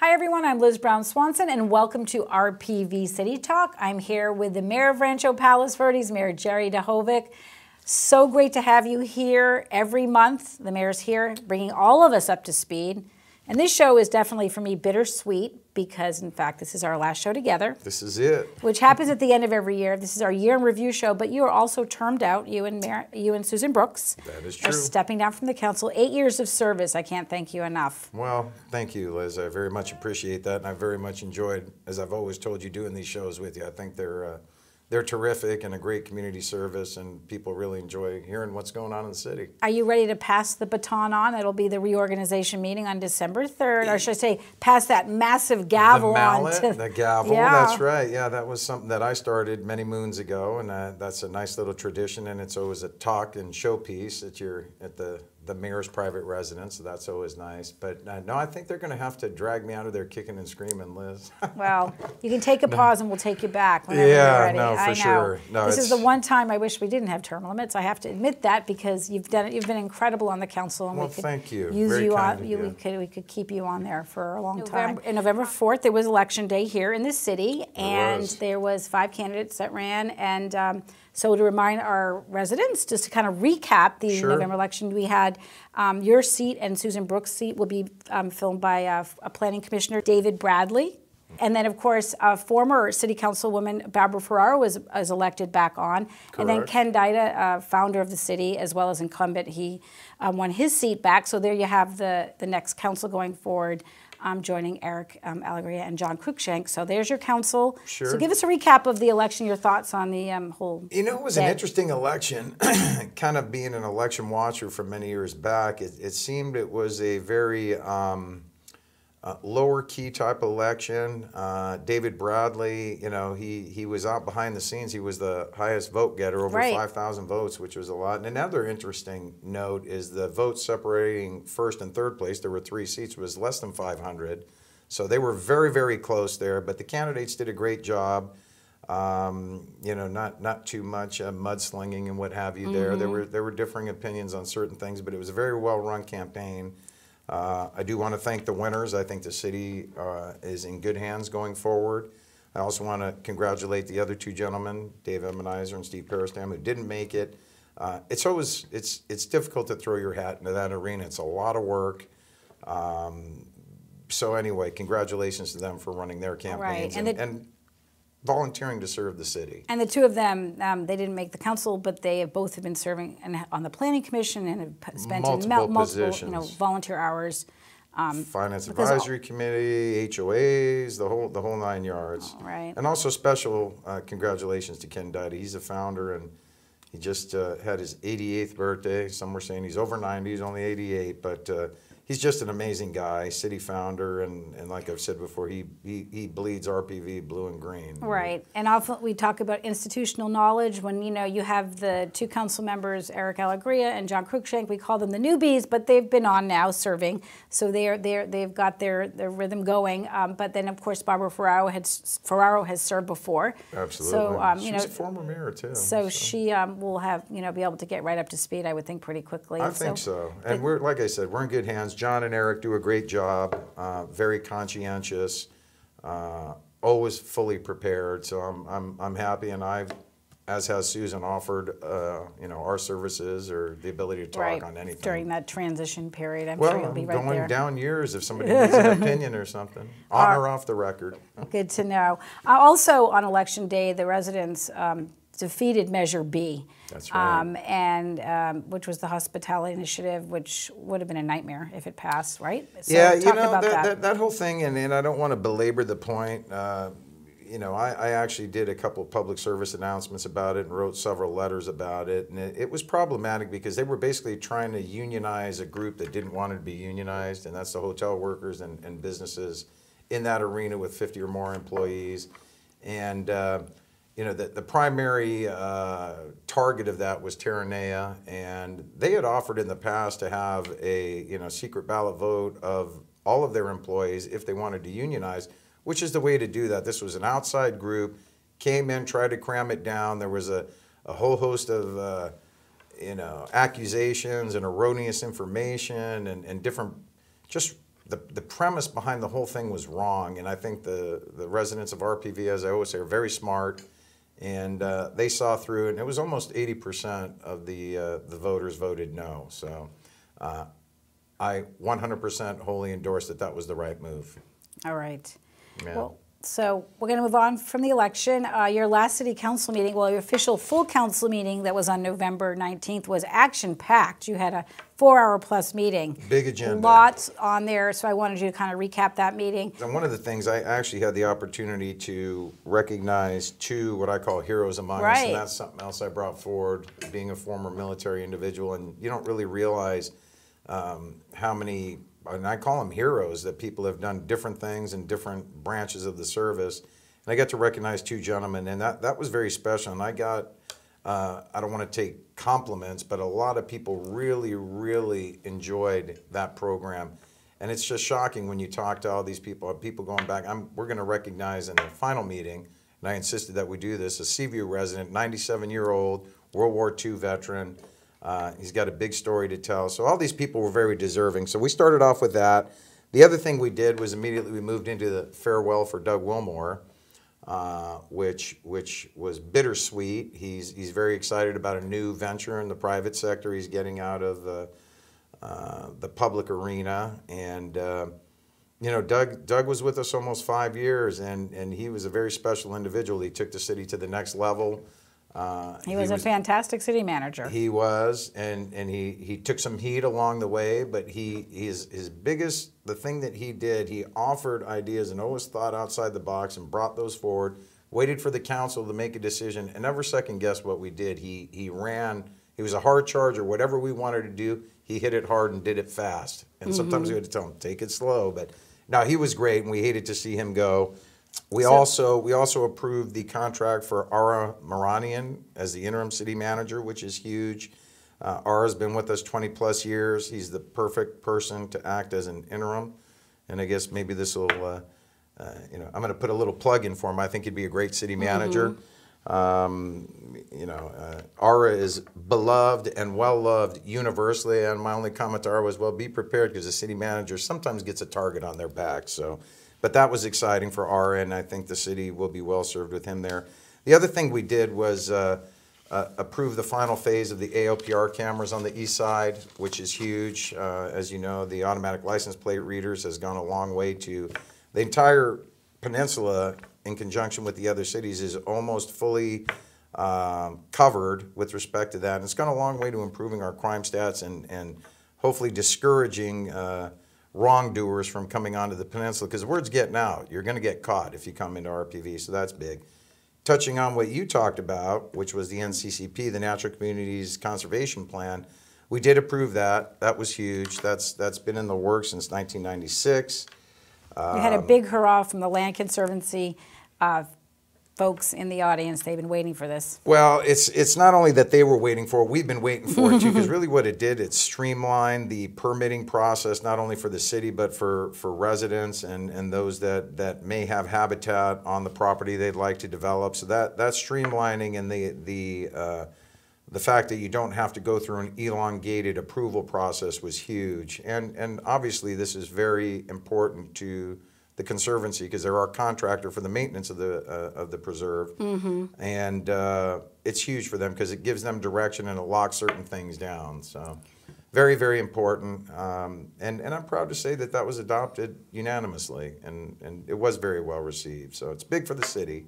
Hi everyone, I'm Liz Brown Swanson and welcome to RPV City Talk. I'm here with the Mayor of Rancho Palos Verdes, Mayor Jerry Duhovic. So great to have you here every month. The mayor's here bringing all of us up to speed. And this show is definitely for me bittersweet because, in fact, this is our last show together. This is it. Which happens at the end of every year. This is our year in review show, but you are also termed out. You and Mar- you and Susan Brooks That is are true. stepping down from the council. Eight years of service. I can't thank you enough. Well, thank you, Liz. I very much appreciate that, and I very much enjoyed, as I've always told you, doing these shows with you. I think they're uh, they're terrific and a great community service, and people really enjoy hearing what's going on in the city. Are you ready to pass the baton on? It'll be the reorganization meeting on December 3rd, or should I say, pass that massive gavel the on mallet, to the gavel. Yeah. That's right. Yeah, that was something that I started many moons ago, and uh, that's a nice little tradition. And it's always a talk and showpiece at your at the the mayor's private residence. So that's always nice. But uh, no, I think they're going to have to drag me out of there kicking and screaming, Liz. Well, you can take a pause and we'll take you back whenever Yeah, you're ready. no, for I know. sure. No, this is the one time I wish we didn't have term limits. I have to admit that because you've done it. You've been incredible on the council, and Well, we could thank you. use Very you kind on. of You, you. we could we could keep you on there for a long time. In November fourth, there was election day here in the city, and was. there was five candidates that ran, and. Um, so to remind our residents, just to kind of recap the Sure. November election, we had um, your seat and Susan Brooks' seat will be um, filmed by uh, a planning commissioner, David Bradley. And then, of course, uh, former City Councilwoman Barbara Ferraro was, was elected back on. And then Ken Dyda, uh, founder of the city, as well as incumbent, he um, won his seat back. So there you have the, the next council going forward, um, joining Eric um, Alegria and John Cruikshank. So there's your council. So give us a recap of the election, your thoughts on the um, whole. You know, it was an interesting election. kind of being an election watcher for many years back, it, it seemed it was a very um, uh, lower key type of election. Uh, David Bradley, you know, he, he was out behind the scenes. He was the highest vote getter, over Right. 5,000 votes, which was a lot. And another interesting note is the votes separating first and third place, there were three seats, was less than 500. So they were very, very close there. But the candidates did a great job. Um, you know, not not too much uh, mudslinging and what have you. There, there were there were differing opinions on certain things, but it was a very well run campaign. Uh, I do want to thank the winners. I think the city uh, is in good hands going forward. I also want to congratulate the other two gentlemen, Dave Emenhiser and Steve Perestam, who didn't make it. Uh, it's always it's it's difficult to throw your hat into that arena. It's a lot of work. Um, so anyway, congratulations to them for running their campaigns and and, the- and volunteering to serve the city. And the two of them, um, they didn't make the council, but they have both have been serving in, on the planning commission and have spent Multiple multiple, you know, volunteer hours. Finance Advisory Committee, HOAs, the whole the whole nine yards. right. And also special uh, congratulations to Ken Dyda. He's a founder and he just uh, had his 88th birthday. Some were saying he's over 90. He's only 88, but uh, he's just an amazing guy. City founder and, and like I've said before, he, he he bleeds RPV blue and green. Right, and often we talk about institutional knowledge when you know you have the two council members, Eric Alegria and John Cruikshank. We call them the newbies, but they've been on now serving, so they're they're they've got their their rhythm going. Um, but then of course Barbara Ferraro had Ferraro has served before. Absolutely. So um, you She know. a former mayor too. so she um, will have, you know, be able to get right up to speed, I would think, pretty quickly. I think so. And we're, like I said, we're in good hands. John and Eric do a great job, uh, very conscientious, uh, always fully prepared. So I'm, I'm, I'm happy and I've, as has Susan, offered, uh, you know, our services or the ability to talk right on anything. during that transition period. I'm well, sure you'll be right going there. down years if somebody needs an opinion or something. On or off the record. Good to know. Uh, also on election day, the residents um, defeated Measure B. That's right. Um, and um, which was the hospitality initiative, which would have been a nightmare if it passed, right? So yeah, you talk know about that, that. That, whole thing, and, and I don't want to belabor the point. Uh, you know, I, I actually did a couple of public service announcements about it and wrote several letters about it, and it, it was problematic because they were basically trying to unionize a group that didn't want to be unionized, and that's the hotel workers and, and businesses in that arena with 50 or more employees, and. Uh, you know, the, the primary uh, target of that was Terranea, and they had offered in the past to have a, you know, secret ballot vote of all of their employees if they wanted to unionize, which is the way to do that. This was an outside group, came in, tried to cram it down. There was a, a whole host of, uh, you know, accusations and erroneous information and, and different, just the, the premise behind the whole thing was wrong, and I think the, the residents of RPV, as I always say, are very smart, and uh, they saw through and it was almost 80% of the, uh, the voters voted no. So uh, I 100% wholly endorse that that was the right move. All right. Yeah. Well, so we're going to move on from the election. Uh, your last city council meeting, well, your official full council meeting that was on November 19th was action packed. You had a four hour plus meeting. Big agenda. Lots on there. So I wanted you to kind of recap that meeting. And one of the things I actually had the opportunity to recognize two what I call heroes among us, and that's something else I brought forward, being a former military individual, and you don't really realize um, how many, and I call them heroes, that people have done different things in different branches of the service. And I got to recognize two gentlemen, and that, that was very special. And I got, uh, I don't want to take compliments, but a lot of people really, really enjoyed that program. And it's just shocking when you talk to all these people, people going back. I'm, we're going to recognize in the final meeting, and I insisted that we do this, a Seaview resident, 97 year old, World War II veteran. Uh, he's got a big story to tell. So all these people were very deserving. So we started off with that. The other thing we did was immediately we moved into the farewell for Doug Willmore, uh, which which was bittersweet. He's he's very excited about a new venture in the private sector. He's getting out of the uh, the public arena, and uh, you know, Doug Doug was with us almost five years, and and he was a very special individual. He took the city to the next level. Uh, He was a fantastic city manager. he was, and, and he, he took some heat along the way, but he his his biggest the thing that he did, he offered ideas and always thought outside the box and brought those forward. Waited for the council to make a decision and never second guessed what we did. He he ran. He was a hard charger. Whatever we wanted to do, he hit it hard and did it fast. And sometimes we had to tell him take it slow. But now he was great, and we hated to see him go. We also we also approved the contract for Ara Mihranian as the interim city manager, which is huge. Uh, Ara's been with us 20 plus years. He's the perfect person to act as an interim, and I guess maybe this will, uh, uh, you know, I'm going to put a little plug in for him. I think he'd be a great city manager. Um, you know, uh, Ara is beloved and well loved universally, and my only comment to Ara was, well, be prepared because the city manager sometimes gets a target on their back. So, but that was exciting for and I think the city will be well served with him there. The other thing we did was uh, uh, approve the final phase of the ALPR cameras on the east side, which is huge. Uh, as you know, the automatic license plate readers has gone a long way to the entire peninsula in conjunction with the other cities is almost fully um, covered with respect to that. And it's gone a long way to improving our crime stats and, and hopefully discouraging uh, wrongdoers from coming onto the peninsula because word's getting out. You're going to get caught if you come into RPV, so that's big. Touching on what you talked about, which was the NCCP, the Natural Communities Conservation Plan, we did approve that. That was huge. That's that's been in the works since 1996. We had a big hurrah from the Land Conservancy uh, folks in the audience. They've been waiting for this. Well, it's it's not only that they were waiting for it, we've been waiting for it too, because really what it did, it streamlined the permitting process, not only for the city, but for, for residents and, and those that, that may have habitat on the property they'd like to develop. So that, that's streamlining and the, the, uh, the fact that you don't have to go through an elongated approval process was huge. And, and obviously, this is very important to the Conservancy because they're our contractor for the maintenance of the, uh, of the preserve. And uh, it's huge for them because it gives them direction and it locks certain things down. So, very, very important. Um, and, and I'm proud to say that that was adopted unanimously and, and it was very well received. So, it's big for the city.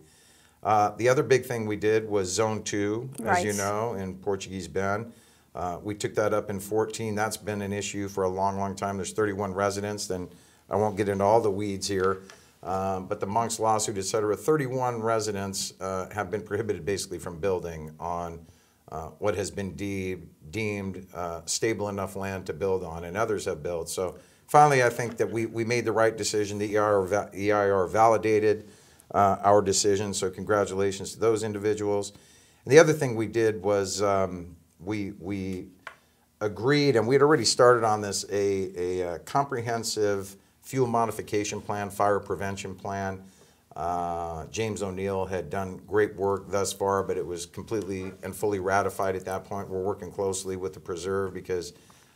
Uh, the other big thing we did was Zone Two, as you know, in Portuguese Bend. Uh, we took that up in 14. That's been an issue for a long, long time. There's 31 residents, and I won't get into all the weeds here. Um, but the Monks lawsuit, et cetera, 31 residents uh, have been prohibited basically from building on uh, what has been de- deemed uh, stable enough land to build on, and others have built. So finally, I think that we, we made the right decision. The EIR, va- EIR validated uh, our decision, so congratulations to those individuals. And the other thing we did was um, we, we agreed, and we had already started on this, a, a, uh comprehensive fuel modification plan, fire prevention plan. Uh, James O'Neill had done great work thus far, but it was completely and fully ratified at that point. We're working closely with the preserve because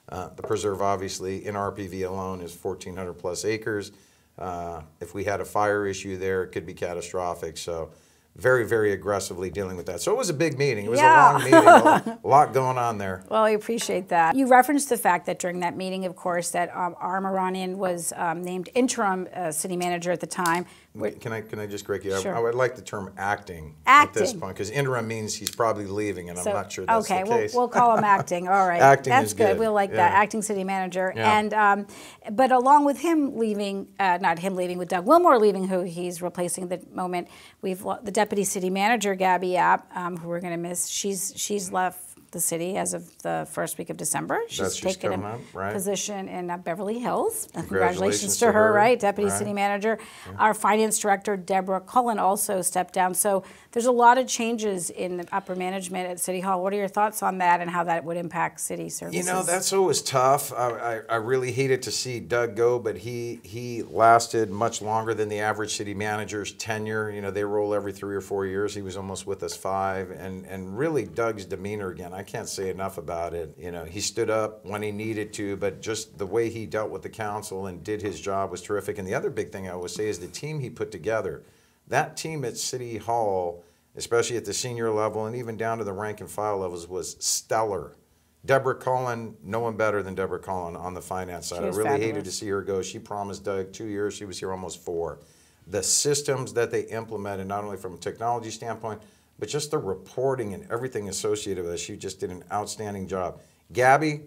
Uh, the preserve, obviously, in RPV alone is 1,400 plus acres. Uh, if we had a fire issue there, it could be catastrophic. So, very, very aggressively dealing with that. So it was a big meeting. It was Yeah. a long meeting, a lot going on there. Well, I appreciate that. You referenced the fact that during that meeting, of course, that um. Mihranian was um, named interim uh, city manager at the time. Where- Can I, can I just correct you? I- Sure. I would like the term acting at this point, because interim means he's probably leaving, and I'm not sure that's okay, the we'll, case. we'll call him acting. All right, Acting that's is good. good, We'll like that. Acting city manager, Yeah. and um, but along with him leaving, uh, not him leaving, with Doug Willmore leaving, who he's replacing at the moment, we've lo- the deputy city manager Gabby Yap, um, who we're going to miss. She's she's left the city as of the first week of December. She's That's- taken a up, right. position in uh, Beverly Hills. Uh, Congratulations to her, her, right? Deputy right. city manager. Our finance director, Deborah Cullen, also stepped down. So there's a lot of changes in the upper management at City Hall. What are your thoughts on that and how that would impact city services? You know, that's always tough. I, I, I really hated to see Doug go, but he he lasted much longer than the average city manager's tenure. You know, they roll every three or four years. He was almost with us five, and and really Doug's demeanor again. I can't say enough about it. You know, he stood up when he needed to, but just the way he dealt with the council and did his job was terrific. And the other big thing I would say is the team he put together. That team at City Hall, especially at the senior level and even down to the rank and file levels, was stellar. Deborah Cullen, no one better than Deborah Cullen on the finance side. I really hated to see her go. She promised Doug two years. She was here almost four. The systems that they implemented, not only from a technology standpoint, but just the reporting and everything associated with it, she just did an outstanding job. Gabby,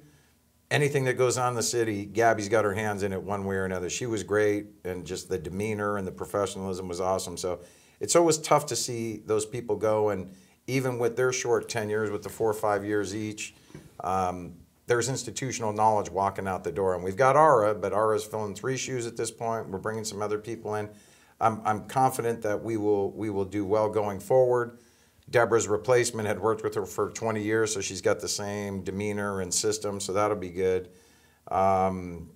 anything that goes on in the city, Gabby's got her hands in it one way or another. She was great, and just the demeanor and the professionalism was awesome. So it's always tough to see those people go, and even with their short tenures, with the four or five years each, um, there's institutional knowledge walking out the door. And we've got Ara, but Ara's filling three shoes at this point. We're bringing some other people in. I'm, I'm confident that we will we will do well going forward. Deborah's replacement had worked with her for 20 years, so she's got the same demeanor and system, so that'll be good. Um,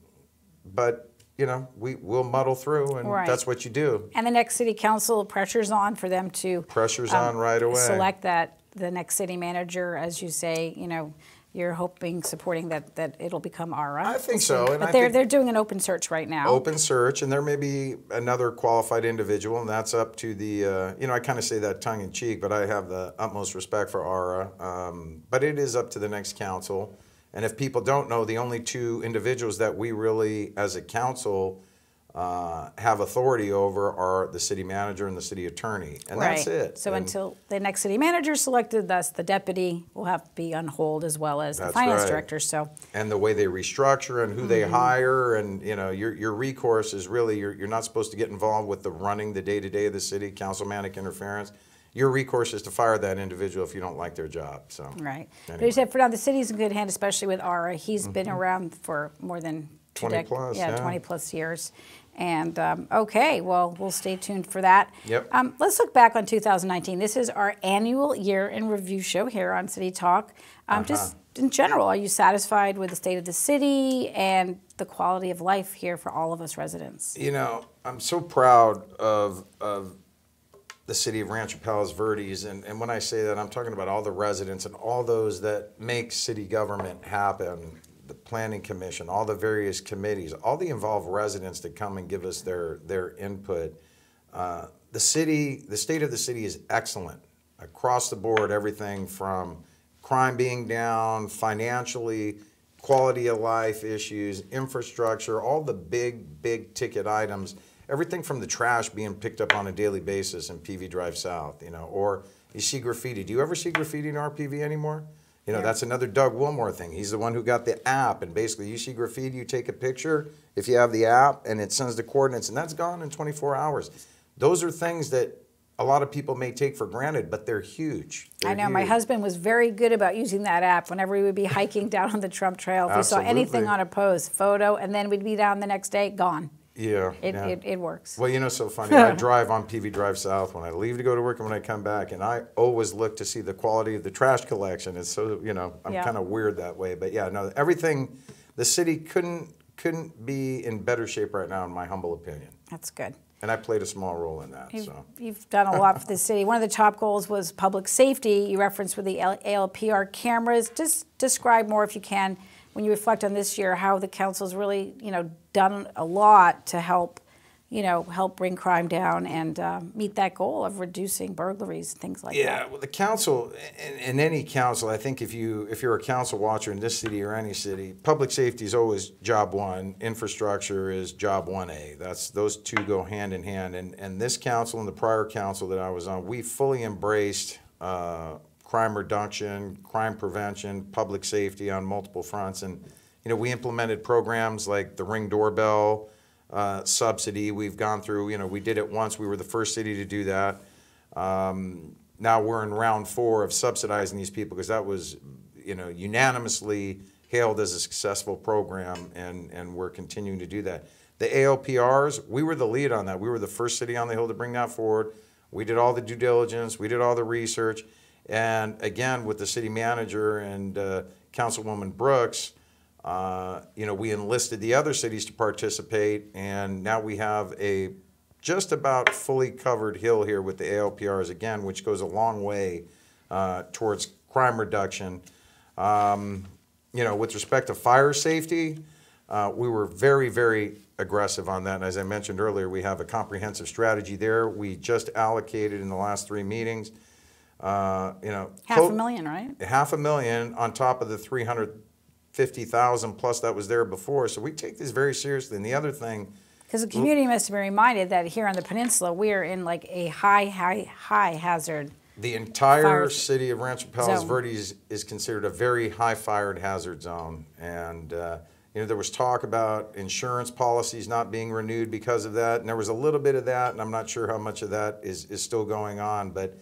but you know, we will muddle through, and Right. that's what you do. and the next city council pressure's on for them to Pressure's um, on right away. select that the next city manager, as you say. You know, you're hoping, supporting that that it'll become Ara. I think so, and but I they're they're doing an open search right now. open search, and there may be another qualified individual, and that's up to the, uh, you know, I kind of say that tongue in cheek, but I have the utmost respect for Ara. Um, but it is up to the next council. And if people don't know, the only two individuals that we really, as a council, uh, have authority over are the city manager and the city attorney, and that's it. So And until the next city manager is selected, thus the deputy will have to be on hold as well as the finance right. director. So and the way they restructure and who they Mm-hmm. hire and you know your, your recourse is really you're, you're not supposed to get involved with the running the day-to-day of the city councilmanic interference your recourse is to fire that individual if you don't like their job so right. But Anyway. he said for now the city's in good hand, especially with Ara. He's been around for more than 20 dec- Mm-hmm. plus, yeah, yeah. 20 plus years. And um, okay, well, we'll stay tuned for that. Yep. Um, let's look back on 2019. This is our annual year in review show here on City Talk. Um, Just Uh-huh. in general, are you satisfied with the state of the city and the quality of life here for all of us residents? you know i'm so proud of of the city of rancho palos verdes and, and when i say that i'm talking about all the residents and all those that make city government happen planning commission all the various committees all the involved residents that come and give us their their input uh, the city the state of the city is excellent. Across the board everything from crime being down financially quality of life issues infrastructure all the big big ticket items everything from the trash being picked up on a daily basis in pv drive south you know or you see graffiti. Do you ever see graffiti in rpv anymore you know Yeah. that's another doug willmore thing he's the one who got the app and basically you see graffiti you take a picture if you have the app and it sends the coordinates and that's gone in 24 hours those are things that a lot of people may take for granted but they're huge I They're know my husband was very good about using that app whenever we would be hiking down on the Trump Trail. If we saw anything on a post, photo, and then we'd be down the next day, gone. Yeah, It, yeah. it, it works. Well, you know, so funny. I drive on PV Drive South when I leave to go to work and when I come back, and I always look to see the quality of the trash collection. It's so you know, I'm Yeah. kind of weird that way, but yeah, no, everything. The city couldn't couldn't be in better shape right now, in my humble opinion, That's good. and I played a small role in that. You've, So you've done a lot for the city. One of the top goals was public safety. You referenced with the ALPR cameras. Just describe more, if you can, when you reflect on this year, how the council's really, you know, done a lot to help, you know, help bring crime down and uh, meet that goal of reducing burglaries, and things like Yeah, that. Yeah, well, the council, in, in any council, I think if you if you're a council watcher in this city or any city, public safety is always job one. Infrastructure is job one A. That's those two go hand in hand. And and this council and the prior council that I was on, we fully embraced uh, crime reduction, crime prevention, public safety on multiple fronts. And you know, we implemented programs like the Ring doorbell uh, subsidy. We've gone through. You know, we did it once. We were the first city to do that. Um, now we're in round four of subsidizing these people because that was, you know, unanimously hailed as a successful program, and, and we're continuing to do that. The ALPRs, we were the lead on that. We were the first city on the hill to bring that forward. We did all the due diligence, we did all the research, and again, with the city manager and uh, Councilwoman Brooks, uh, you know, we enlisted the other cities to participate, and now we have a just about fully covered hill here with the ALPRs again, which goes a long way uh, towards crime reduction. Um, you know, with respect to fire safety, uh, we were very, very aggressive on that. And as I mentioned earlier, we have a comprehensive strategy there. We just allocated in the last three meetings, uh, you know, Half a million, right? half a million on top of the 350,000 plus that was there before. So we take this very seriously. And the other thing, Because the community must be reminded that here on the peninsula, we are in like a high, high, high hazard. the entire city of Rancho Palos zone. Verdes is considered a very high fired hazard zone. And, uh, you know, there was talk about insurance policies not being renewed because of that. And there was a little bit of that, and I'm not sure how much of that is, is still going on. But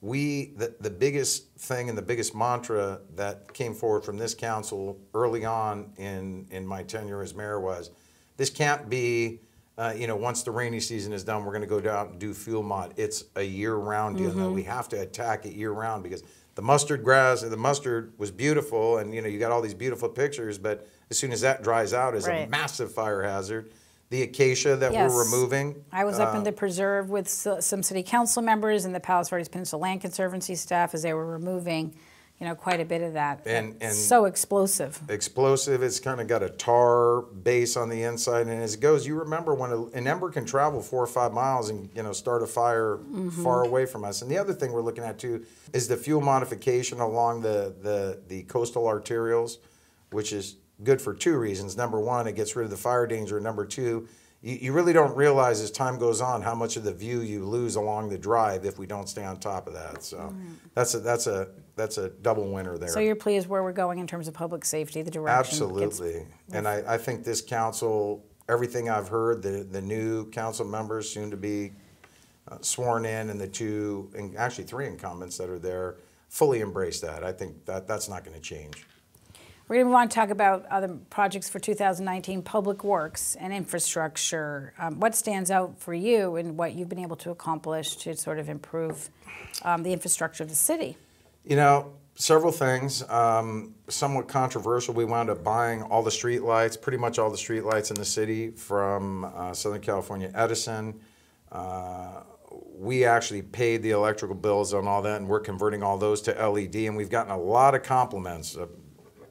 we, the, the biggest thing and the biggest mantra that came forward from this council early on in, in my tenure as mayor was, this can't be, uh, you know, once the rainy season is done, we're gonna go down and do fuel mod. It's a year-round deal. No, we have to attack it year-round because the mustard grass, the mustard was beautiful and, you know, you got all these beautiful pictures, but as soon as that dries out is a massive fire hazard. The acacia that Yes. we're removing. I was up in uh, the preserve with some city council members and the Palos Verdes Peninsula Land Conservancy staff as they were removing, you know, quite a bit of that. And- and- so explosive. explosive. It's kind of got a tar base on the inside, and as it goes, you remember when a, an ember can travel four or five miles and you know start a fire far away from us. And the other thing we're looking at too is the fuel modification along the the, the coastal arterials, which is good for two reasons. Number one, it gets rid of the fire danger. Number two. You, you really don't realize as time goes on how much of the view you lose along the drive if we don't stay on top of that. So that's a that's a that's a double winner there. So you're pleased where we're going in terms of public safety, the direction. gets- Absolutely. And I, I think this council, everything I've heard, the, the new council members soon to be uh, sworn in and the two, and actually three incumbents that are there, fully embrace that. I think that, that's not going to change. We're going to on to talk about other projects for 2019, public works and infrastructure. Um, what stands out for you and what you've been able to accomplish to sort of improve um, the infrastructure of the city? You know, several things. Um, somewhat controversial. We wound up buying all the street lights, pretty much all the street lights in the city from uh, Southern California Edison. Uh, we actually paid the electrical bills on all that, and we're converting all those to LED. And we've gotten a lot of compliments, a,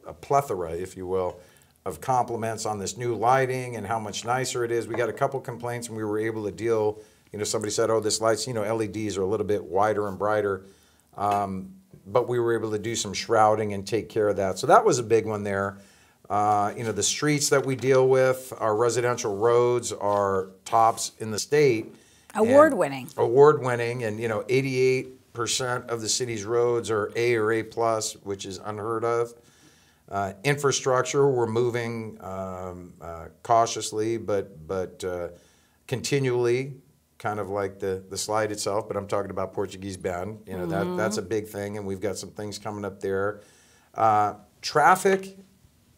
a plethora, if you will, of compliments on this new lighting and how much nicer it is. We got a couple complaints, and we were able to deal. You know, somebody said, "Oh, this lights, you know, LEDs are a little bit wider and brighter." Um, but we were able to do some shrouding and take care of that. So that was a big one there. Uh, you know, the streets that we deal with, our residential roads are tops in the state. Award winning. Award winning, and you know, 88% of the city's roads are A or A plus, which is unheard of. Uh, infrastructure, we're moving um, uh, cautiously, but but uh, continually, kind of like the the slide itself. But I'm talking about Portuguese Bend. You know that that's a big thing, and we've got some things coming up there. Uh, traffic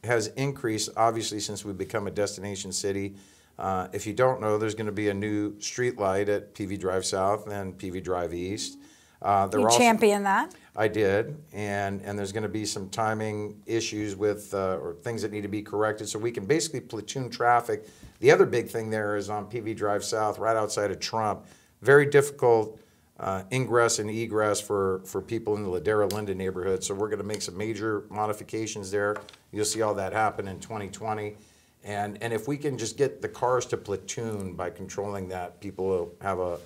has increased obviously since we've become a destination city. Uh, if you don't know, there's going to be a new street light at PV Drive South and PV Drive East. Uh, You also- champion that. I did, and and there's going to be some timing issues with uh, or things that need to be corrected, so we can basically platoon traffic. The other big thing there is on PV Drive South, right outside of Trump. Very difficult uh, ingress and egress for, for people in the Ladera Linda neighborhood. So we're going to make some major modifications there. You'll see all that happen in 2020. And, and if we can just get the cars to platoon by controlling that, people will have a,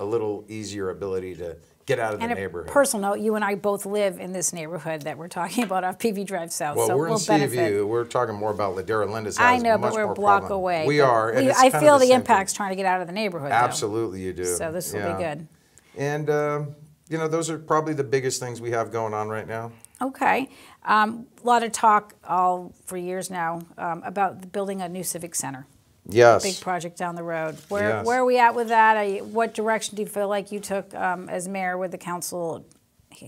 a little easier ability to get out of the And a neighborhood. personal note, you and I both live in this neighborhood that we're talking about off PV Drive South, well, so we're in we'll benefit. Seaview. We're talking more about Ladera Linda's house. I know, but we're a block problem. away. We are. And we- I feel the, thing. impacts trying to get out of the neighborhood. though. Absolutely, you do. So this will Yeah. be good. And um, you know, those are probably the biggest things we have going on right now. Okay. Um, a lot of talk all for years now um, about building a new civic center. Yes. Big project down the road. Where Yes. where are we at with that? You, what direction do you feel like you took um, as mayor with the council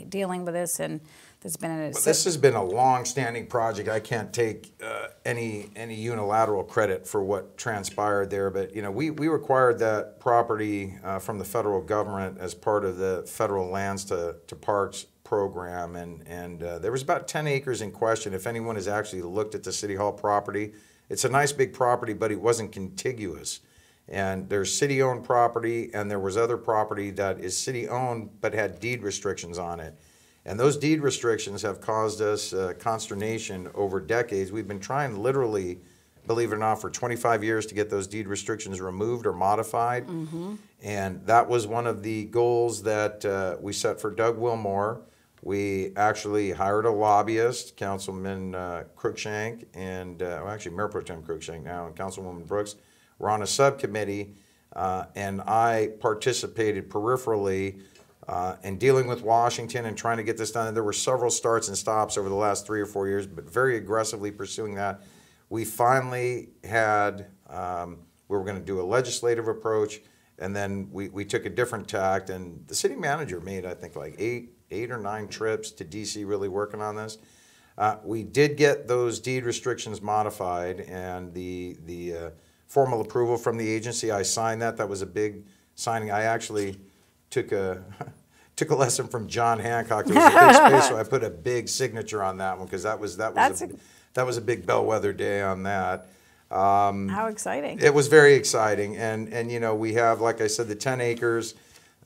dealing with this? And there's been a Well, this has been a long-standing project. I can't take uh, any any unilateral credit for what transpired there, but you know, we we acquired that property uh, from the federal government as part of the federal lands to, to parks program, and and uh, there was about 10 acres in question. If anyone has actually looked at the city hall property, it's a nice big property, but it wasn't contiguous. And there's city-owned property, and there was other property that is city-owned but had deed restrictions on it. And those deed restrictions have caused us uh, consternation over decades. We've been trying literally, believe it or not, for 25 years to get those deed restrictions removed or modified. And that was one of the goals that uh, we set for Doug Willmore. We actually hired a lobbyist, Councilman uh, Cruikshank, and uh, well, actually Mayor Pro Tem Cruikshank now, and Councilwoman Brooks. We're on a subcommittee, uh, and I participated peripherally uh, in dealing with Washington and trying to get this done. There were several starts and stops over the last three or four years, but very aggressively pursuing that. We finally had, um, we were going to do a legislative approach, and then we, we took a different tact. And the city manager made, I think, like eight eight or nine trips to DC, really working on this. Uh, we did get those deed restrictions modified, and the the uh, formal approval from the agency. I signed that. That was a big signing. I actually took a took a lesson from John Hancock. There was a big space, so I put a big signature on that one because that was that was a, a- that was a big bellwether day on that. how exciting. It was very exciting, and and you know we have, like I said, the ten acres.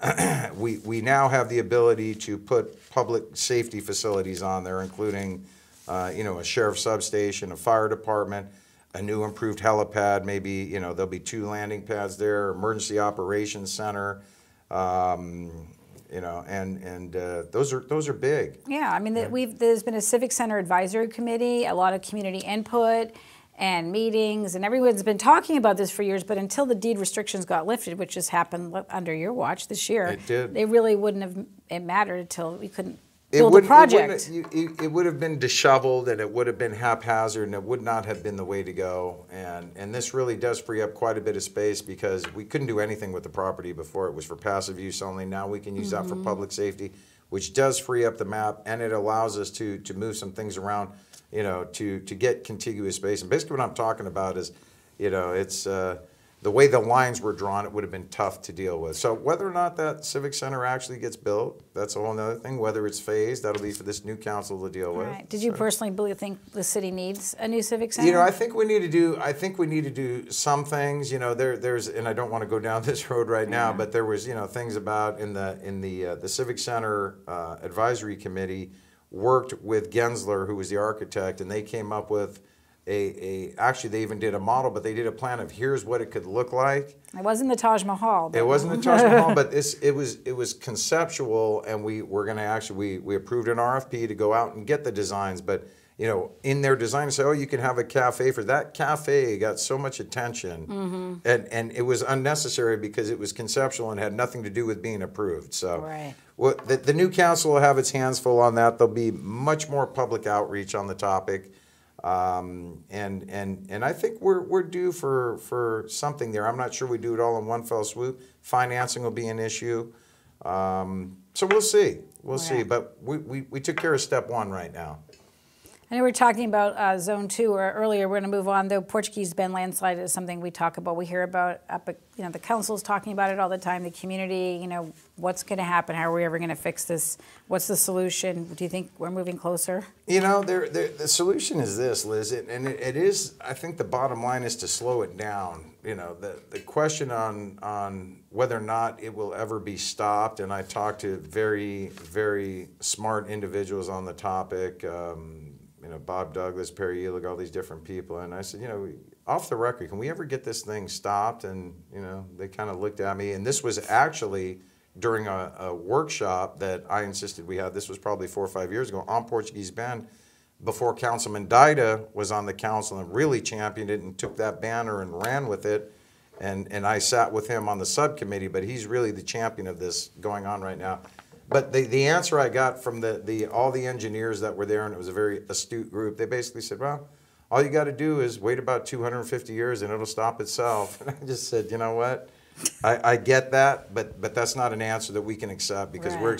we we now have the ability to put public safety facilities on there, including, uh, you know, a sheriff's substation, a fire department, a new improved helipad. Maybe you know there'll be two landing pads there, emergency operations center. Um, you know, and and uh, those are those are big. Yeah, I mean, that we've there's been a civic center advisory committee, a lot of community input and meetings, and everyone's been talking about this for years. But until the deed restrictions got lifted, which just happened under your watch this year, It did. It really wouldn't have it mattered until we couldn't It build a it project. you- It, it would have been disheveled and it would have been haphazard and it would not have been the way to go. And, and this really does free up quite a bit of space because we couldn't do anything with the property before. It was for passive use only. Now we can use that Mm-hmm. for public safety, which does free up the map and it allows us to, to move some things around, you know, to, to get contiguous space. And basically what I'm talking about is, you know, it's, uh, the way the lines were drawn, it would have been tough to deal with. So whether or not that civic center actually gets built, that's a whole other thing. Whether it's phased, that'll be for this new council to deal All with. right. Did you So- personally believe, think the city needs a new civic center? You know, I think we need to do. I think we need to do some things. You know, there, there's, and I don't want to go down this road right now, but there was, you know, things about in the in the uh, the Civic Center uh, Advisory Committee worked with Gensler, who was the architect, and they came up with a, a actually they even did a model, but they did a plan of here's what it could look like. it wasn't the Taj Mahal. But It wasn't the Taj Mahal, but this it was it was conceptual, and we were going to actually we we approved an RFP to go out and get the designs, but you know in their design say oh you can have a cafe for that cafe got so much attention, Mm-hmm. and and it was unnecessary because it was conceptual and had nothing to do with being approved. So Right. well, the, the new council will have its hands full on that. There'll be much more public outreach on the topic. Um, and, and, and I think we're, we're due for, for something there. I'm not sure we do it all in one fell swoop. Financing will be an issue. Um, so we'll see. We'll see. But we, we, we took care of step one right now. I know we're talking about uh, zone two or earlier. We're going to move on. The Portuguese Bend landslide is something we talk about. We hear about up. At, you know, the council's talking about it all the time. The community. You know, what's going to happen? How are we ever going to fix this? What's the solution? Do you think we're moving closer? You know, there, there, the solution is this, Liz, it, and it, it is. I think the bottom line is to slow it down. You know, the the question on on whether or not it will ever be stopped, and I talked to very, very smart individuals on the topic. Um, you know, Bob Douglas, Perry Ehlig, all these different people, and I said, you know, off the record, can we ever get this thing stopped? And you know, they kind of looked at me, and this was actually during a, a, workshop that I insisted we had. This was probably four or five years ago on Portuguese Bend, before Councilman Dyda was on the council and really championed it and took that banner and ran with it. And, and I sat with him on the subcommittee, but he's really the champion of this going on right now. But the, the answer I got from the, the all the engineers that were there, and it was a very astute group, they basically said, well, all you got to do is wait about 250 years and it'll stop itself. And I just said, you know what? I, I get that, but but that's not an answer that we can accept because right. we're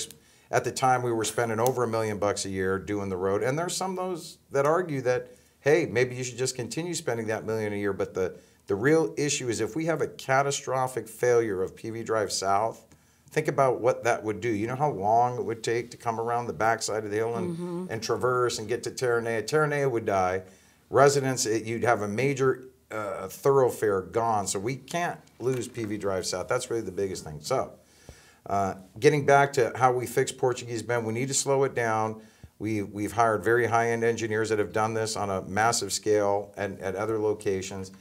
at the time we were spending over a million bucks a year doing the road, and there's some of those that argue that hey, maybe you should just continue spending that million a year. But the the real issue is if we have a catastrophic failure of PV Drive South, think about what that would do. You know how long it would take to come around the backside of the hill and, mm-hmm. and traverse and get to Terranea. Terranea would die. Residents, it, you'd have a major uh, thoroughfare gone. So we can't lose PV Drive South. That's really the biggest thing. So, uh, getting back to how we fix Portuguese Bend, we need to slow it down. We, we've hired very high end engineers that have done this on a massive scale at, at other locations.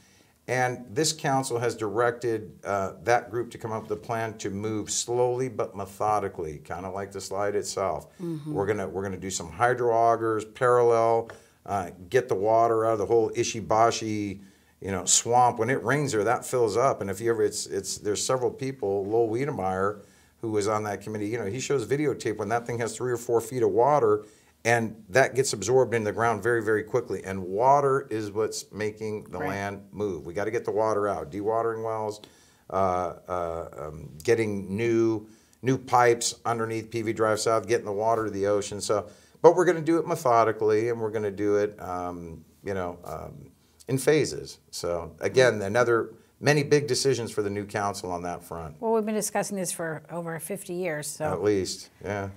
And this council has directed uh, that group to come up with a plan to move slowly but methodically, kind of like the slide itself. Mm-hmm. We're gonna we're gonna do some hydro augers, parallel, uh, get the water out of the whole Ishibashi you know, swamp. When it rains there, that fills up. And if you ever, it's it's there's several people. Lowell Wiedemeyer, who was on that committee, you know, he shows videotape when that thing has three or four feet of water, and that gets absorbed in the ground very very quickly. And water is what's making the right. land move. We got to get the water out. Dewatering wells, uh, uh, um, getting new new pipes underneath PV Drive South, getting the water to the ocean. So, but we're going to do it methodically, and we're going to do it, um, you know. Um, in phases. So again, another many big decisions for the new council on that front. Well, we've been discussing this for over 50 years. So at least, yeah.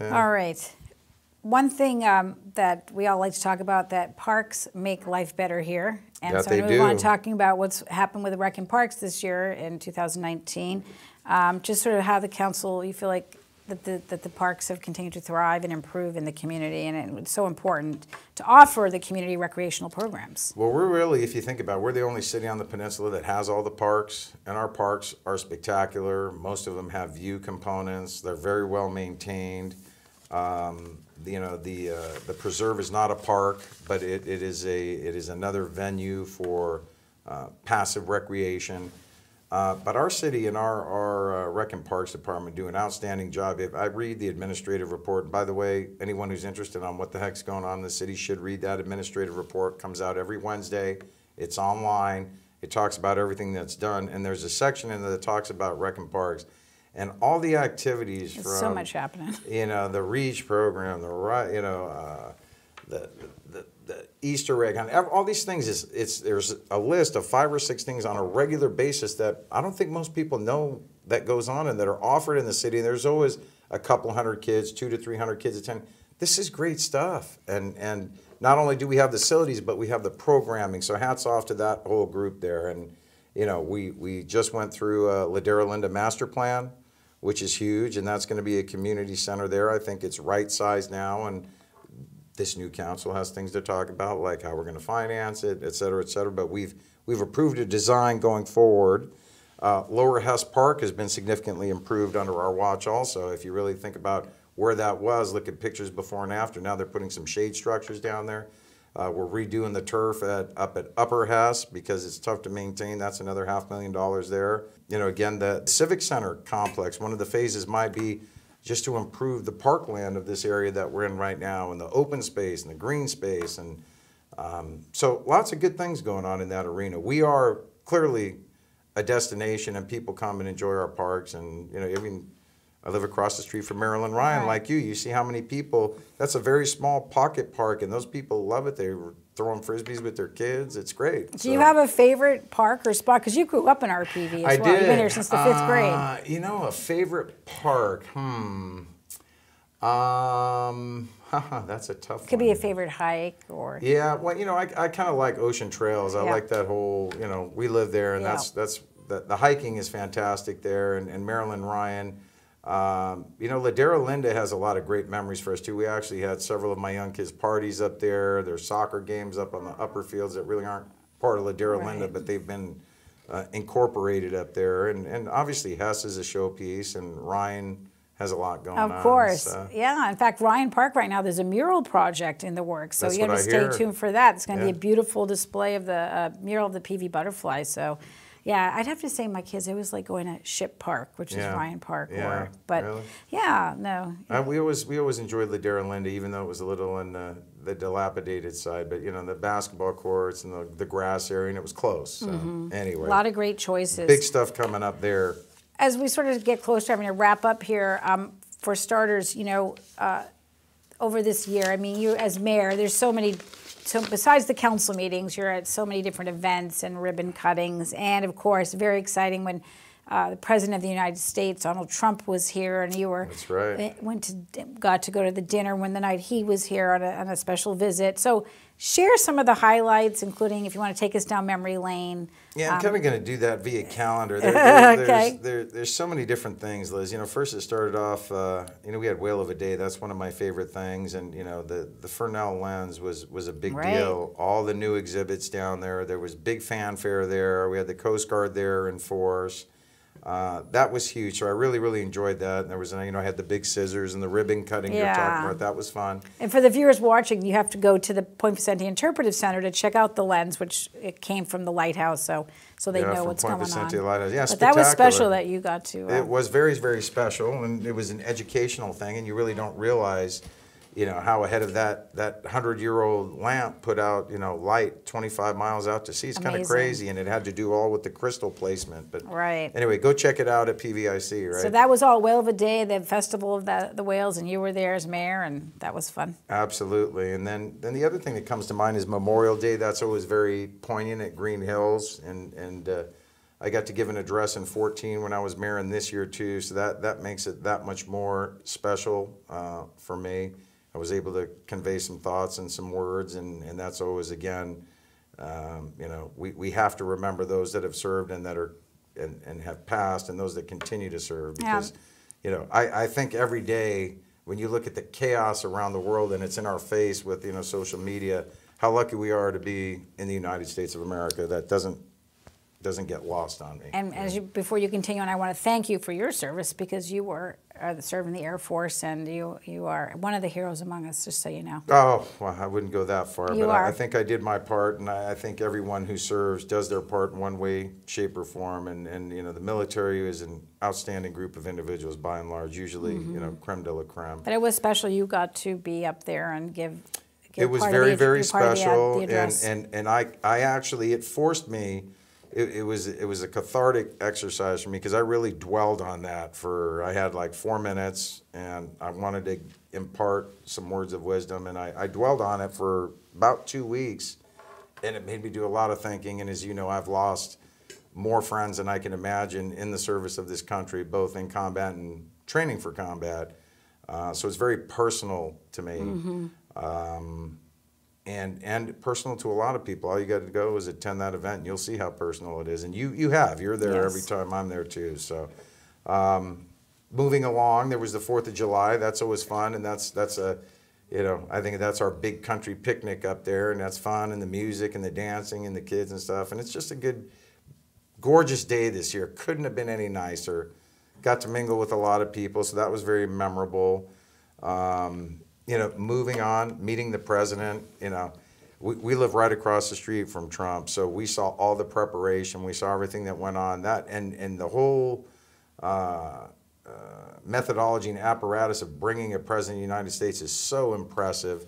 yeah. All right. One thing um, that we all like to talk about that parks make life better here, and that so they I move on talking about what's happened with the Rec and Parks this year in 2019. Um, just sort of how the council you feel like that the, that the parks have continued to thrive and improve in the community, and it's so important to offer the community recreational programs. Well, we're really, if you think about it, we're the only city on the peninsula that has all the parks, and our parks are spectacular. Most of them have view components, they're very well maintained. Um, you know, the, uh, the preserve is not a park, but it, it, is, a, it is another venue for uh, passive recreation. Uh, but our city and our, our uh, Rec and Parks Department do an outstanding job. If I read the administrative report, by the way, anyone who's interested on what the heck's going on in the city should read that administrative report. comes out every Wednesday. It's online. It talks about everything that's done, and there's a section in there that talks about Rec and Parks and all the activities There's from so much happening. You know the Reach program, the right, you know, uh, the, the the Easter egg hunt, all these things is it's there's a list of five or six things on a regular basis that I don't think most people know that goes on and that are offered in the city. And There's always a couple hundred kids, two to three hundred kids attend. This is great stuff, and and not only do we have the facilities, but we have the programming. So hats off to that whole group there. And you know, we we just went through a Ladera Linda master plan, which is huge, and that's going to be a community center there. I think it's right sized now and this new council has things to talk about, like how we're going to finance it, et cetera, et cetera. But we've we've approved a design going forward. Uh, Lower Hesse Park has been significantly improved under our watch. Also, if you really think about where that was, look at pictures before and after. Now they're putting some shade structures down there. Uh, we're redoing the turf at up at Upper Hesse because it's tough to maintain. That's another half million dollars there. You know, again, the Civic Center complex. One of the phases might be just to improve the parkland of this area that we're in right now and the open space and the green space. And um, so lots of good things going on in that arena. We are clearly a destination and people come and enjoy our parks. And, you know, even I live across the street from Marilyn Ryan, right. like you. You see how many people, that's a very small pocket park, and those people love it. They're throwing frisbees with their kids. It's great. Do so. you have a favorite park or spot? Because you grew up in RPV as I well. Did. You've been here since the fifth uh, grade. You know, a favorite park. Hmm. Um, that's a tough. One. Could one. be a favorite hike or. Yeah, well, you know, I, I kind of like Ocean Trails. I yeah. like that whole. You know, we live there, and yeah. that's that's the, the hiking is fantastic there, and, and Marilyn Ryan. Um, you know, Ladera Linda has a lot of great memories for us too. We actually had several of my young kids' parties up there. There's soccer games up on the upper fields that really aren't part of Ladera Linda, but they've been uh, incorporated up there. And, and obviously, Hesse is a showpiece, and Ryan has a lot going on. Of course, so- yeah. In fact, Ryan Park right now, there's a mural project in the works, so That's you got what to stay hear. tuned for that. It's going to be a beautiful display of the uh, mural of the PV butterfly. So, yeah, I'd have to say my kids, it was like going to Ship Park, which Yeah. is Ryan Park, Yeah, or but really? yeah, no, Uh, we always we always enjoyed Ladera and Linda, even though it was a little on the, the dilapidated side. But you know the basketball courts and the, the grass area, and it was close. So anyway, Mm-hmm. a lot of great choices. big stuff coming up there. as we sort of get close to having to wrap up here, um, for starters, you know, uh, over this year, I mean, you as mayor, there's so many. So besides the council meetings, you're at so many different events and ribbon cuttings, and of course, very exciting when uh, the president of the United States, Donald Trump, was here, and you were That's right. eh, went to got to go to the dinner when the night he was here on a, on a special visit. So share some of the highlights, including if you want to take us down memory lane. Yeah, I'm Um, kind of going to do that via calendar. There, there- there's, Okay. there, there's so many different things, Liz. You know, first it started off. Uh, you know, we had Whale of a Day. That's one of my favorite things, and you know, the the Fresnel lens was was a big Right. deal. All the new exhibits down there. There was big fanfare there. We had the Coast Guard there in force. Uh, that was huge. So I really, really enjoyed that. And there was, you know, I had the big scissors and the ribbon cutting you're Yeah. talking about. That was fun. And for the viewers watching, you have to go to the Point Vicente Interpretive Center to check out the lens, which it came from the lighthouse, so so they Yeah, know what's Point going Vicente on. Lighthouse. Yeah, but that was special that you got to. Uh, It was very, very special, and it was an educational thing, and you really don't realize, you know, how ahead of that that hundred year old lamp put out, you know, light twenty five miles out to sea. It's kind of crazy, and it had to do all with the crystal placement. But Right. anyway, go check it out at PVIC. Right. So that was all Whale of a Day, the festival of the, the whales, and you were there as mayor, and that was fun. Absolutely, and then then the other thing that comes to mind is Memorial Day. That's always very poignant at Green Hills, and and uh, I got to give an address in 14 when I was mayor, and this year too. So that that makes it that much more special uh, for me. I was able to convey some thoughts and some words, and and that's always again, um, you know, we we have to remember those that have served and that are and, and have passed, and those that continue to serve Yeah. because you know, I, I think every day when you look at the chaos around the world and it's in our face with, you know, social media, how lucky we are to be in the United States of America. That doesn't doesn't get lost on me. And as you, before you continue and I want to thank you for your service because you were uh, serving the Air Force, and you you are one of the heroes among us. Just so you know. Oh, well, I wouldn't go that far, You but I, I think I did my part, and I, I think everyone who serves does their part in one way, shape, or form. And, and you know, the military is an outstanding group of individuals by and large, usually, you know, creme de la creme. But it was special. You got to be up there and give. give it was very the- very of the special the and, and and i i actually it forced me it, it was it was a cathartic exercise for me because i really dwelled on that for i had like four minutes and i wanted to impart some words of wisdom and i, I dwelled on it for about two weeks and it made me do a lot of thinking and as you know i've lost more friends than i can imagine in the service of this country both in combat and training for combat. Uh, so it's very personal to me. Um, and and personal to a lot of people. All you got to go is attend that event, and you'll see how personal it is. And you you have you're there every time I'm there too. So, um, moving along, there was the Fourth of July. That's always fun, and that's that's a you know I think that's our big country picnic up there, and that's fun, and the music and the dancing and the kids and stuff, and it's just a good gorgeous day this year. Couldn't have been any nicer. Got to mingle with a lot of people, so that was very memorable. Um, you know, moving on, meeting the president. You know, we, we live right across the street from Trump, so we saw all the preparation. We saw everything that went on. That and and the whole. Uh, uh, methodology and apparatus of bringing a president of the United States is so impressive.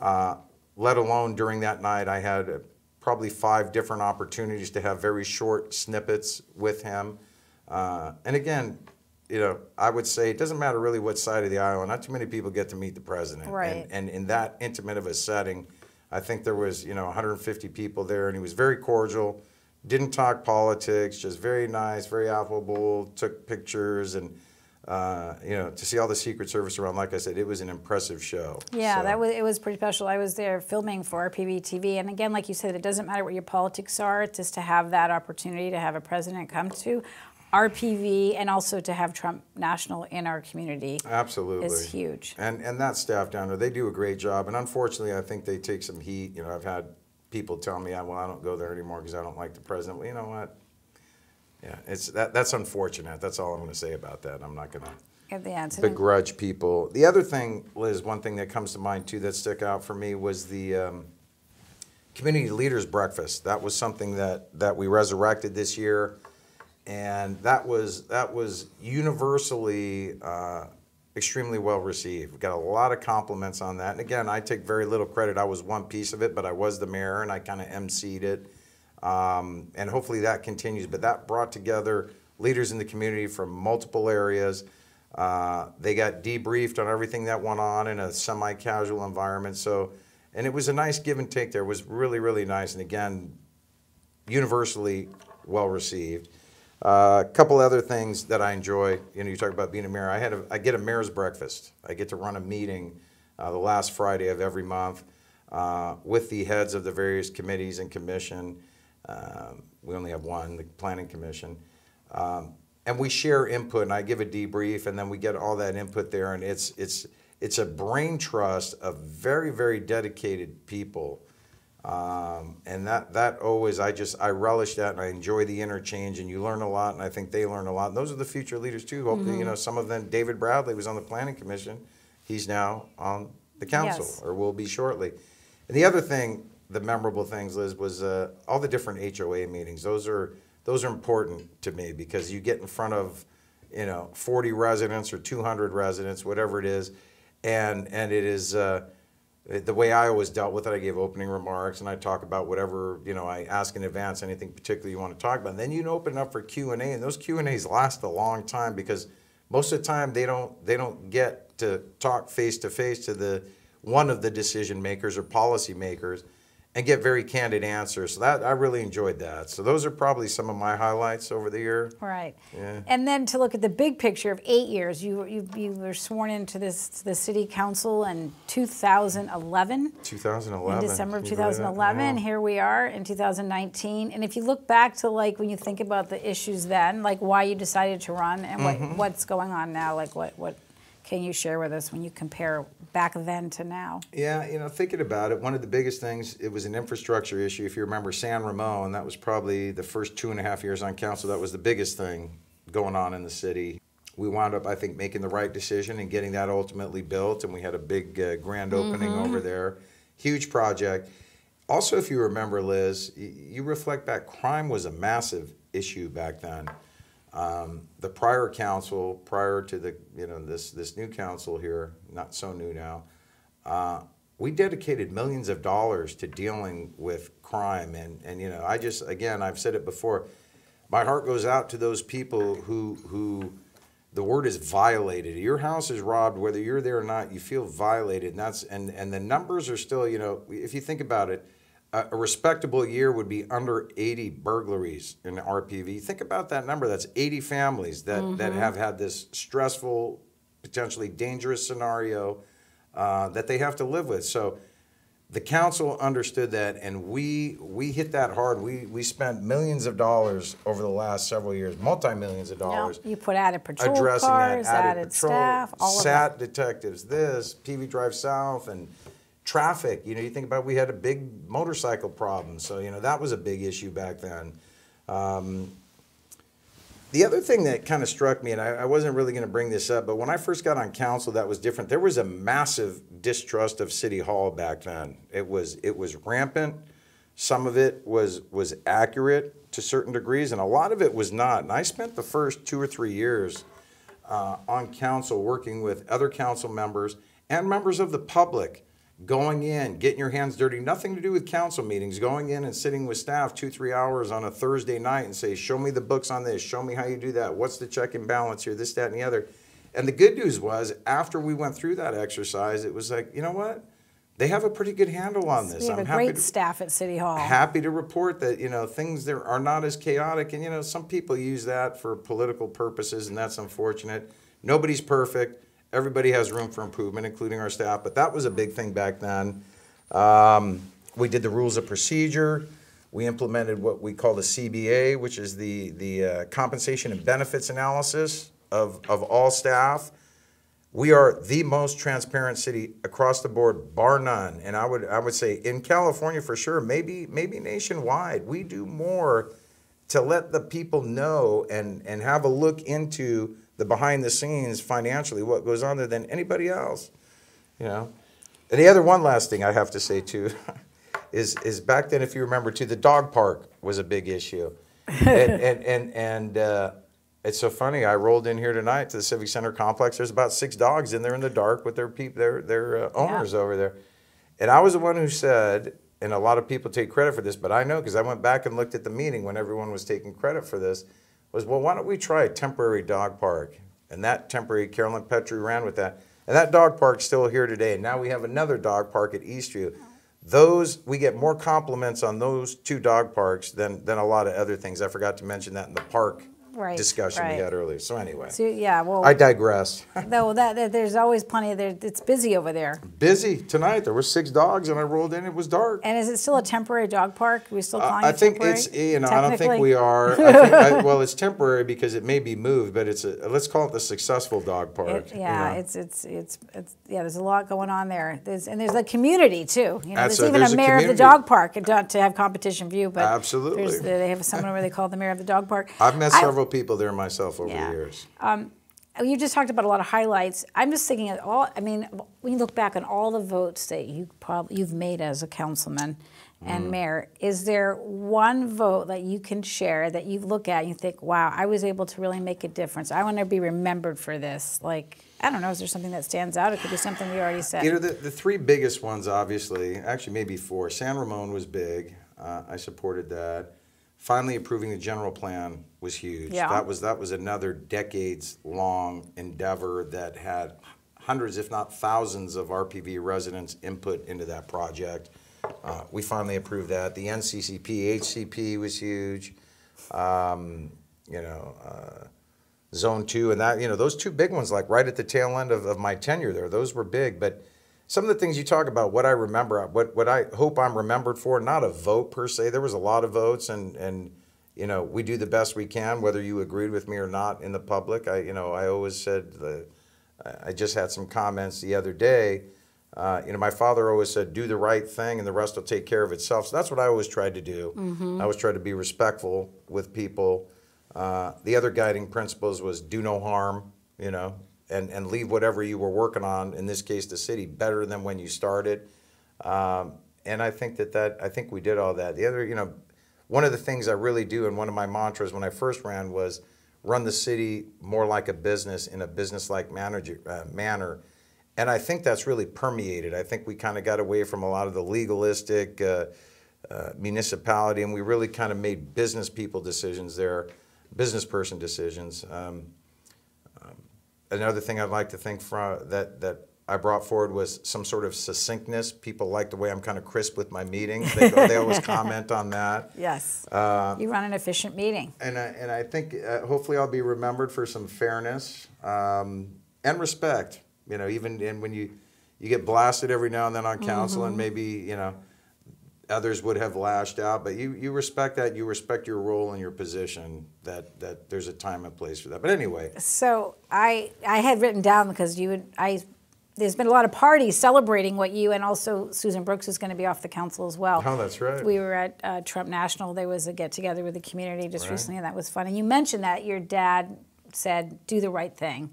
Uh, let alone during that night, I had uh, probably five different opportunities to have very short snippets with him. Uh, and again, you know, I would say it doesn't matter really what side of the aisle. Not too many people get to meet the president. Right. And, and in that intimate of a setting, I think there was you know 150 people there, and he was very cordial. Didn't talk politics, just very nice, very affable. Took pictures and uh, you know, to see all the Secret Service around, like I said, it was an impressive show. Yeah, So- that was it was pretty special. I was there filming for RPV TV, and again, like you said, it doesn't matter what your politics are. It's just to have that opportunity to have a president come to RPV, and also to have Trump National in our community Absolutely. is huge. And and that staff down there, they do a great job. And unfortunately, I think they take some heat. You know, I've had people tell me, "Well, I don't go there anymore because I don't like the president." Well, you know what? Yeah, it's that that's unfortunate. That's all I'm going to say about that. I'm not going to At the end, begrudge people. The other thing, Liz, one thing that comes to mind too that stuck out for me was the um, community leaders breakfast. That was something that that we resurrected this year, and that was that was universally uh, extremely well received. We got a lot of compliments on that. And again, I take very little credit. I was one piece of it, but I was the mayor and I kind of emceed it. Um, and hopefully that continues. But that brought together leaders in the community from multiple areas. Uh, they got debriefed on everything that went on in a semi-casual environment. So, and it was a nice give and take. There it was really, really nice. And again, universally well received. Uh, a couple other things that I enjoy. You know, you talk about being a mayor. I had a, I get a mayor's breakfast. I get to run a meeting uh, the last Friday of every month uh, with the heads of the various committees and commission. Um, we only have one, the planning commission. Um, and we share input, and I give a debrief, and then we get all that input there, and it's it's it's a brain trust of very very dedicated people um, and that that always I just I relish that and I enjoy the interchange and you learn a lot and I think they learn a lot. And those are the future leaders too. Hopefully, you know, some of them. David Bradley was on the planning commission. He's now on the council Yes. or will be shortly. And the other thing, the memorable things, Liz, was uh, all the different HOA meetings. Those are those are important to me because you get in front of you know 40 residents or 200 residents, whatever it is, and and it is. Uh, the way I always dealt with it, I gave opening remarks and I talk about whatever you know I ask in advance, anything particular you want to talk about. And then you open up for Q and A, and those Q and A's last a long time because most of the time they don't they don't get to talk face to face to the one of the decision makers or policy makers and get very candid answers. So that I really enjoyed that. So those are probably some of my highlights over the year. Right. Yeah. And then to look at the big picture of eight years, you, you, you were sworn into this to the city council in 2011. 2011. In December of Can you believe that? 2011, Yeah. here we are in 2019. And if you look back to like when you think about the issues then, like why you decided to run and what, Mm-hmm. what's going on now, like what, what can you share with us when you compare back then to now? Yeah, you know, thinking about it, one of the biggest things, it was an infrastructure issue. If you remember San Ramon, that was probably the first two and a half years on council, that was the biggest thing going on in the city. We wound up, I think, making the right decision and getting that ultimately built, and we had a big uh, grand opening over there. Huge project. Also, if you remember, Liz, you reflect back, crime was a massive issue back then. Um, the prior council, prior to the you know this this new council here, not so new now, uh, we dedicated millions of dollars to dealing with crime, and and you know I just again I've said it before, my heart goes out to those people who who the word is violated. Your house is robbed, whether you're there or not. You feel violated, and that's and and the numbers are still you know if you think about it a respectable year would be under 80 burglaries in RPV. Think about that number. That's 80 families that, that have had this stressful, potentially dangerous scenario uh, that they have to live with. So the council understood that, and we we hit that hard. We we spent millions of dollars over the last several years, multi millions of dollars you put added patrol addressing cars, that added, added patrol, staff, all of SAT detectives, this PV Drive South, and traffic. You know, you think about we had a big motorcycle problem, so you know that was a big issue back then. Um, the other thing that kind of struck me, and I, I wasn't really going to bring this up, but when I first got on council, that was different. There was a massive distrust of City Hall back then. It was it was rampant. Some of it was was accurate to certain degrees, and a lot of it was not. And I spent the first two or three years uh, on council working with other council members and members of the public going in, getting your hands dirty, nothing to do with council meetings, going in and sitting with staff two, three hours on a Thursday night and say, show me the books on this, show me how you do that, what's the check and balance here, this, that, and the other. And the good news was, after we went through that exercise, it was like, you know what? They have a pretty good handle on this. We have I'm a happy great to- staff at City Hall. happy to report that you know things there are not as chaotic and you know some people use that for political purposes and that's unfortunate Nobody's perfect. Everybody has room for improvement, including our staff. But that was a big thing back then. Um, we did the rules of procedure. We implemented what we call the CBA, which is the the uh, compensation and benefits analysis of of all staff. We are the most transparent city across the board, bar none. And I would I would say in California for sure, maybe maybe nationwide, we do more to let the people know and and have a look into the behind the scenes financially what goes on there than anybody else. You know. And the other one last thing I have to say too is is back then if you remember too the dog park was a big issue. and and and, and uh, it's so funny. I rolled in here tonight to the Civic Center complex. There's about six dogs in there in the dark with their peep, their their uh, owners yeah. over there. And I was the one who said, and a lot of people take credit for this, but I know because I went back and looked at the meeting when everyone was taking credit for this. Was well, why don't we try a temporary dog park? And that temporary, Carolynn Petru ran with that. And that dog park's still here today. And now we have another dog park at Eastview. Those we get more compliments on those two dog parks than than a lot of other things. I forgot to mention that in the park right, discussion right. we had earlier. So anyway, so, yeah, well, I digress. Though that, that, there's always plenty of there. It's busy over there. Busy tonight. There were six dogs, and I rolled in. It was dark. And is it still a temporary dog park? Are we still calling uh, I think temporary? it's you know I don't think we are. I think, I, well, it's temporary because it may be moved, but it's a let's call it the successful dog park. It, yeah, you know? it's, it's it's it's yeah. There's a lot going on there. There's and there's a community too. You know, That's there's a, even there's a mayor a of the dog park to have competition view. But absolutely, they have someone where they call the mayor of the dog park. I've met several people there myself over yeah. the years. Um, you just talked about a lot of highlights. I'm just thinking of all. I mean, when you look back on all the votes that you probably you've made as a councilman and mm. mayor, is there one vote that you can share that you look at and you think, "Wow, I was able to really make a difference. I want to be remembered for this." Like, I don't know, is there something that stands out? It could be something we already said. You know, the, the three biggest ones, obviously, actually maybe four. San Ramon was big. Uh, I supported that finally approving the general plan was huge. Yeah. That was that was another decades long endeavor that had hundreds, if not thousands, of RPV residents input into that project. Uh, we finally approved that. The NCCP, HCP was huge. Um, you know, uh, Zone Two, and that you know those two big ones, like right at the tail end of, of my tenure there, those were big. But some of the things you talk about, what I remember, what what I hope I'm remembered for, not a vote per se. There was a lot of votes, and and you know we do the best we can, whether you agreed with me or not in the public. I you know I always said the, I just had some comments the other day. Uh, you know, my father always said, "Do the right thing, and the rest will take care of itself." So that's what I always tried to do. Mm-hmm. I always tried to be respectful with people. Uh, the other guiding principles was do no harm. You know, and, and leave whatever you were working on, in this case, the city, better than when you started. Um, and I think that, that I think we did all that. The other, you know, one of the things I really do, and one of my mantras when I first ran was run the city more like a business in a business-like manager, uh, manner. And I think that's really permeated. I think we kind of got away from a lot of the legalistic uh, uh, municipality, and we really kind of made business people decisions there, business person decisions. Um, another thing I'd like to think from that that I brought forward was some sort of succinctness. People like the way I'm kind of crisp with my meetings. They, they always comment on that. Yes. Uh, you run an efficient meeting. And I, and I think uh, hopefully I'll be remembered for some fairness um, and respect. You know, even in when you you get blasted every now and then on council, mm-hmm. and maybe you know others would have lashed out, but you, you respect that. You respect your role and your position. That that there's a time and place for that. But anyway. So I I had written down because you would I. There's been a lot of parties celebrating what you and also Susan Brooks is going to be off the council as well. Oh, that's right. We were at uh, Trump National. There was a get together with the community just right. recently, and that was fun. And you mentioned that your dad said, "Do the right thing."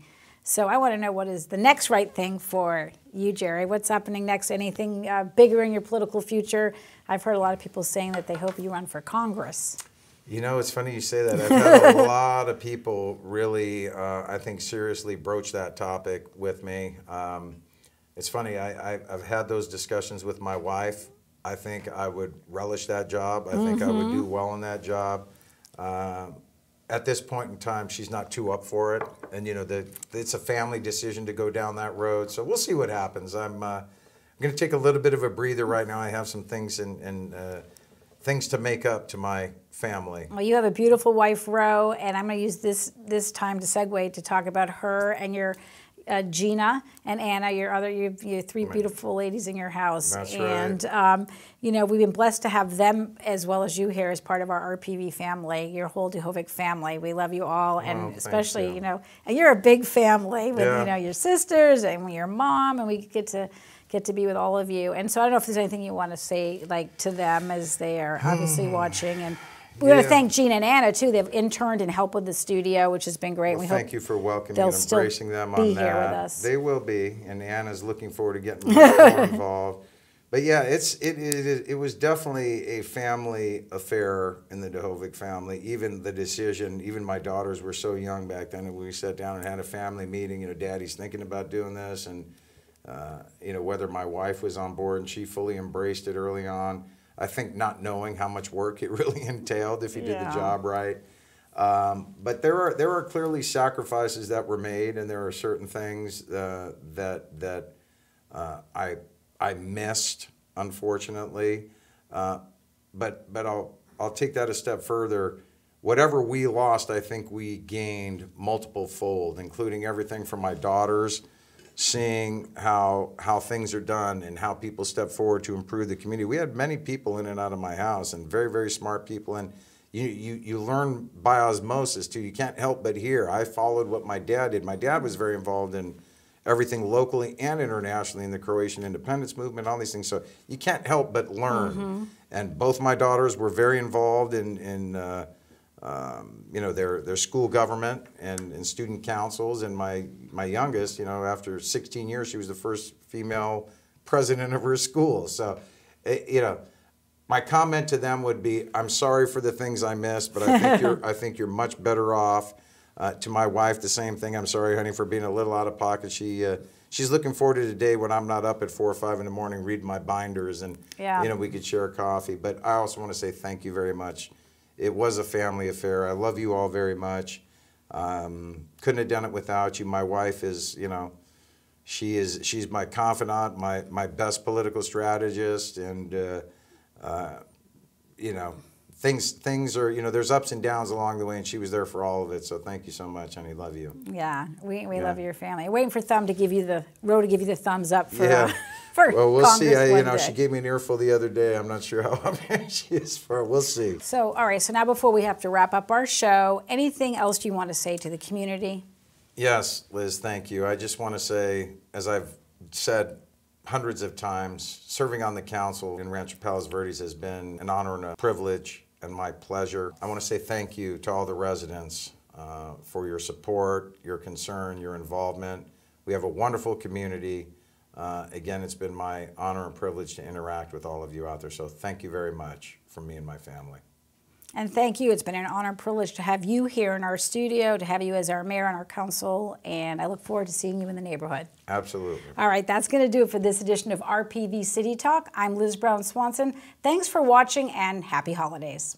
So I want to know what is the next right thing for you, Jerry. What's happening next? Anything uh, bigger in your political future? I've heard a lot of people saying that they hope you run for Congress. You know, it's funny you say that. I've had a lot of people really, uh, I think, seriously broach that topic with me. Um, it's funny, I, have had those discussions with my wife. I think I would relish that job. I think mm-hmm. I would do mm-hmm. well in that job. Uh, at this point in time, she's not too up for it, and you know, the, it's a family decision to go down that road. So we'll see what happens. I'm, uh, I'm going to take a little bit of a breather right now. I have some things in, in uh, things to make up to my family. Well, you have a beautiful wife, Ro, and I'm going to use this this time to segue to talk about her and your uh, Gina and Anna, your other, you have, you have three beautiful ladies in your house. That's and, right. um, you know, we've been blessed to have them as well as you here as part of our RPV family, your whole Duhovic family. We love you all, and especially, yeah. you know, and you're a big family with, Yeah. you know, your sisters and your mom, and we get to get to be with all of you. And so I don't know if there's anything you want to say, like, to them as they are obviously watching. And we want to thank Gina and Anna, too. They've interned and helped with the studio, which has been great. Well, we thank you for welcoming and embracing them on that. They will be, and Anna's looking forward to getting more involved. But yeah, it's it, it it was definitely a family affair in the Duhovic family. Even the decision, even my daughters were so young back then, and we sat down and had a family meeting. You know, Daddy's thinking about doing this, and uh, you know whether my wife was on board, and she fully embraced it early on. I think not knowing how much work it really entailed if you did the job right. Um, but there are there are clearly sacrifices that were made, and there are certain things uh, that that uh, I I missed, unfortunately. Uh, but but I'll I'll take that a step further. Whatever we lost, I think we gained multiple fold, including everything from my daughters, seeing how how things are done and how people step forward to improve the community. We had many people in and out of my house, and very very smart people, and you you you learn by osmosis too. You can't help but hear. I followed what my dad did. My dad was very involved in everything locally and internationally in the Croatian independence movement, all these things. So you can't help but learn. And both my daughters were very involved in, in uh, um, you know, their, their school government and, and student councils. And my, my youngest, you know, after 16 years, she was the first female president of her school. So, eh, you know, my comment to them would be, I'm sorry for the things I missed, but I think you're, I think you're much better off. Uh, to my wife, the same thing. I'm sorry, honey, for being a little out of pocket. She, uh, she's looking forward to the day when I'm not up at four or five in the morning reading my binders, and Yeah. you know we could share coffee. But I also want to say thank you very much. It was a family affair. I love you all very much. Um, couldn't have done it without you. My wife is, you know, she is she's my confidant, my my best political strategist, and uh, uh, you know things things are you know there's ups and downs along the way, and she was there for all of it. So thank you so much, honey. Love you. Yeah, we, we Yeah. love your family. Waiting for Thumb to give you the Ro to give you the thumbs up for Yeah. for Well, we'll Congress see. I, you know, day. she gave me an earful the other day. I'm not sure how happy she is for. it. We'll see. So, all right. So now, before we have to wrap up our show, anything else you want to say to the community? Yes, Liz, thank you. I just want to say, as I've said hundreds of times, serving on the council in Rancho Palos Verdes has been an honor and a privilege and my pleasure. I want to say thank you to all the residents uh, for your support, your concern, your involvement. We have a wonderful community. Uh, again, it's been my honor and privilege to interact with all of you out there. So thank you very much from me and my family. And thank you. It's been an honor and privilege to have you here in our studio, to have you as our mayor and our council, and I look forward to seeing you in the neighborhood. Absolutely. All right, that's going to do it for this edition of RPV City Talk. I'm Liz Brown Swanson. Thanks for watching and happy holidays.